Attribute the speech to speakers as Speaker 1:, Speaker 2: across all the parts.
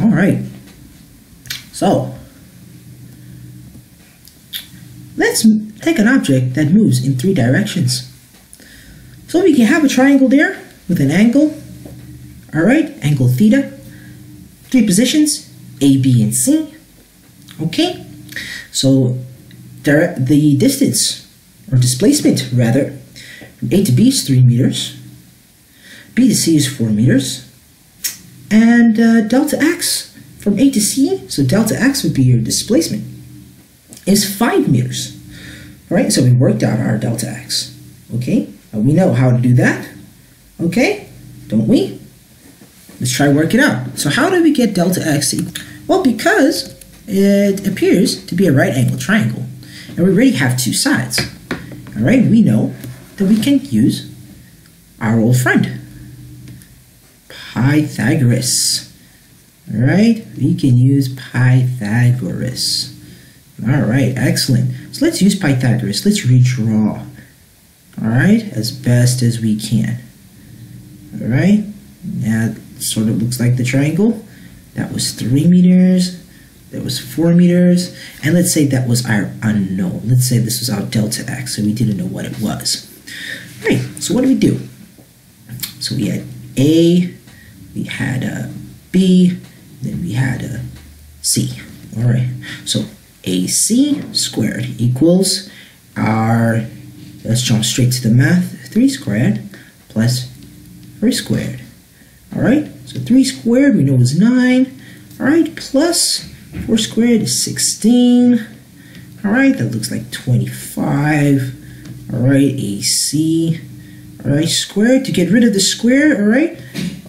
Speaker 1: All right. So, let's take an object that moves in three directions. So we can have a triangle there with an angle. All right, angle theta. Three positions, A, B, and C. Okay, so the distance, or displacement rather, from A to B is 3 meters. B to C is 4 meters. And uh, delta x from A to C, so delta x would be your displacement, is 5 meters. All right, so we worked out our delta x. Okay, we know how to do that. Okay, don't we? Let's try work it out. So how do we get delta x? Well, because it appears to be a right angle triangle, and we already have two sides. All right, we know that we can use our old friend, Pythagoras. All right, we can use Pythagoras. All right, excellent. So let's use Pythagoras. Let's redraw. All right, as best as we can. All right, it sort of looks like the triangle. That was three meters. That was four meters. And let's say that was our unknown. Let's say this was our delta x, so we didn't know what it was. All right, so what do we do? So we had A, we had a B, then we had a C. All right, so AC squared equals our, let's jump straight to the math, 3 squared plus 3 squared. All right, so 3 squared we know is 9. All right, plus 4 squared is 16. All right, that looks like 25. All right, AC. All right, squared to get rid of the square. All right,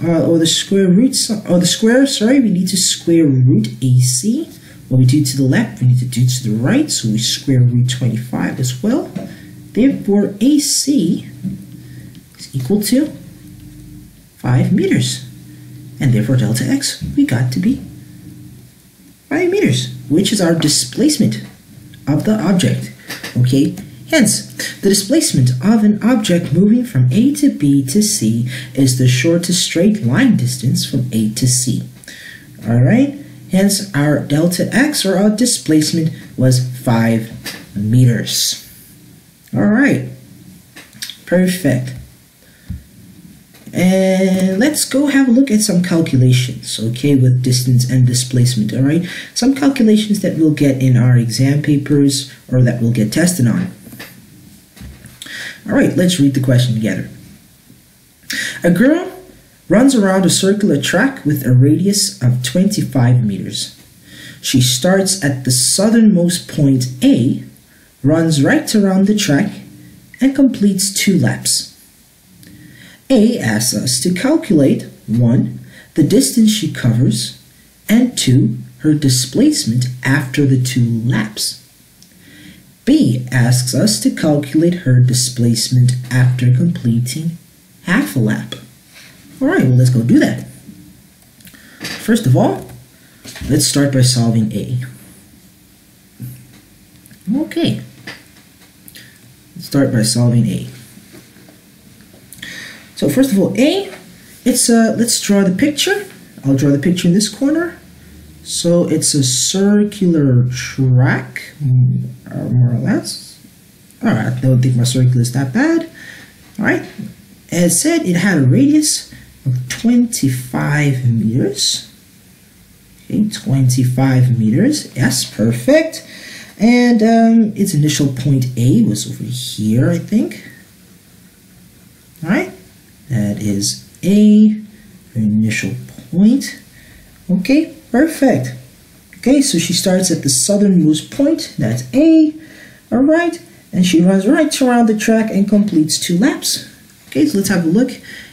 Speaker 1: uh, or the square root, or the square. Sorry, we need to square root AC. What we do to the left, we need to do to the right. So we square root 25 as well. Therefore, AC is equal to 5 meters. And therefore, delta x, we got to be 5 meters, which is our displacement of the object. Okay, hence, the displacement of an object moving from A to B to C is the shortest straight line distance from A to C. Alright, hence our delta x or our displacement was 5 meters. Alright, perfect. And let's go have a look at some calculations, okay, with distance and displacement, all right? Some calculations that we'll get in our exam papers or that we'll get tested on. All right, let's read the question together. A girl runs around a circular track with a radius of 25 meters. She starts at the southernmost point A, runs right around the track, and completes two laps. A asks us to calculate 1. the distance she covers, and 2. her displacement after the two laps. B asks us to calculate her displacement after completing half a lap. Alright, well let's go do that. First of all, let's start by solving A. Okay. Let's start by solving A. So first of all, A, it's a, let's draw the picture. I'll draw the picture in this corner. So it's a circular track, more or less. All right, I don't think my circle is that bad. All right, as said, it had a radius of 25 meters. Okay, 25 meters. Yes, perfect. And um, its initial point A was over here, I think. All right. That is A, initial point. Okay, perfect. Okay, so she starts at the southernmost point, that's A, all right, and she runs right around the track and completes two laps. Okay, so let's have a look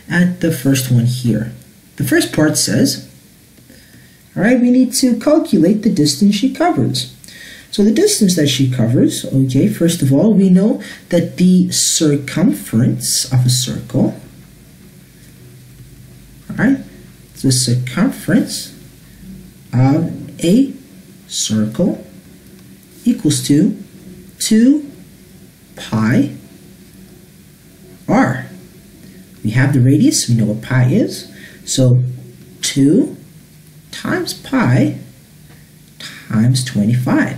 Speaker 1: at the first one here. The first part says, all right, we need to calculate the distance she covers. So the distance that she covers, okay, first of all, we know that the circumference of a circle right? The circumference of a circle equals to 2 pi r. We have the radius, we know what pi is, so 2 times pi times 25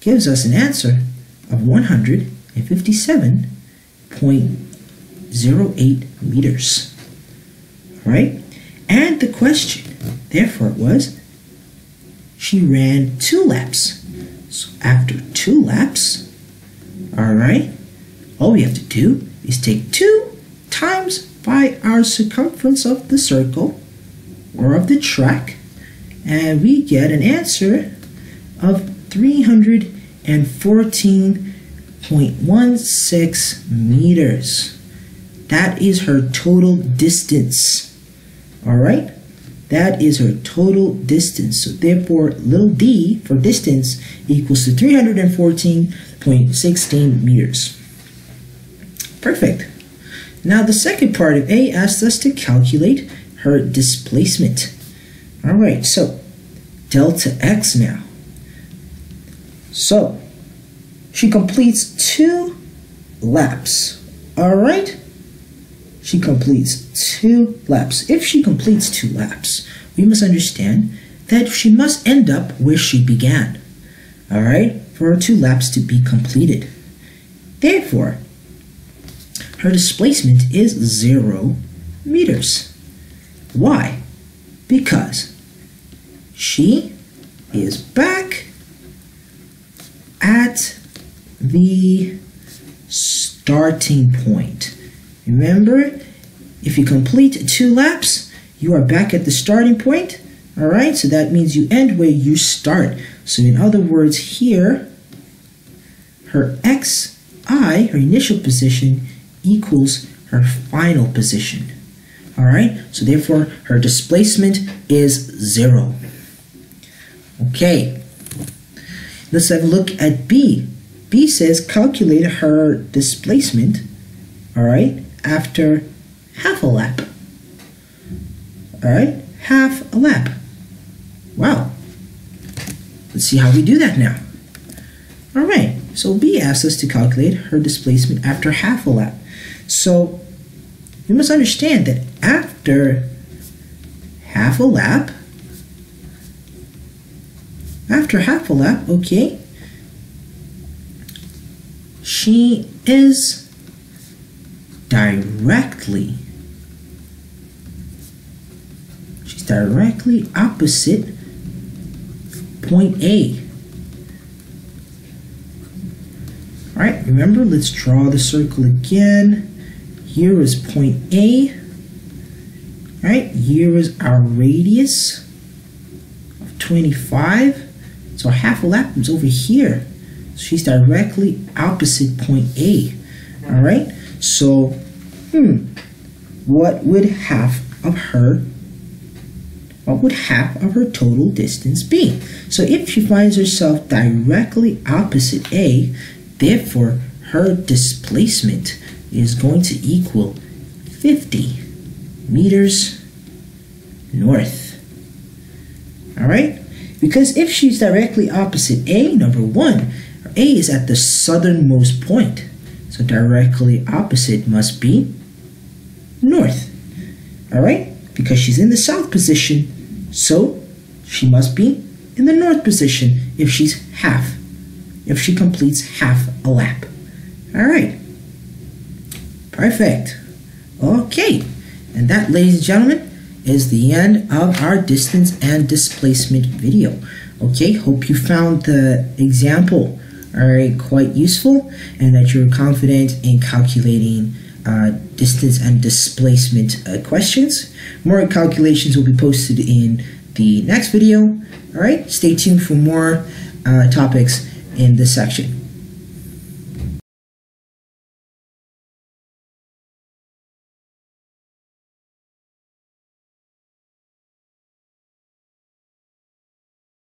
Speaker 1: gives us an answer of 157.08 meters. Right? And the question, therefore, it was she ran two laps. So after two laps, all right, all we have to do is take 2 times by our circumference of the circle or of the track and we get an answer of 314.16 meters. That is her total distance. All right? That is her total distance. So therefore, little d for distance equals to 314.16 meters. Perfect. Now the second part of A asks us to calculate her displacement. All right, so delta x now. So she completes two laps. All right, she completes two laps. If she completes two laps, we must understand that she must end up where she began. All right, for her two laps to be completed. Therefore, her displacement is zero meters. Why? Because she is back at the starting point. Remember, if you complete two laps, you are back at the starting point. All right, so that means you end where you start. So in other words, here, her xi, her initial position, equals her final position. All right, so therefore her displacement is zero. Okay, let's have a look at B. B says calculate her displacement, all right, after half a lap. All right, half a lap. Wow. Let's see how we do that now. All right, so B asks us to calculate her displacement after half a lap. So we must understand that after half a lap, after half a lap, okay, she is directly, she's directly opposite point A. All right, remember, let's draw the circle again. Here is point A. All right, here is our radius of 25. So half a lap is over here. So she's directly opposite point A. All right, so hmm, what would half of her what would half of her total distance be? So if she finds herself directly opposite A, therefore her displacement is going to equal 50 meters north. All right? Because if she's directly opposite A, number one, A is at the southernmost point. So directly opposite must be north. All right? Because she's in the south position, so she must be in the north position if she's half, if she completes half a lap. All right. Perfect. Okay. And that, ladies and gentlemen, is the end of our distance and displacement video. Okay, hope you found the example all right quite useful and that you're confident in calculating uh, distance and displacement uh, questions. More calculations will be posted in the next video. All right, stay tuned for more uh, topics in this section.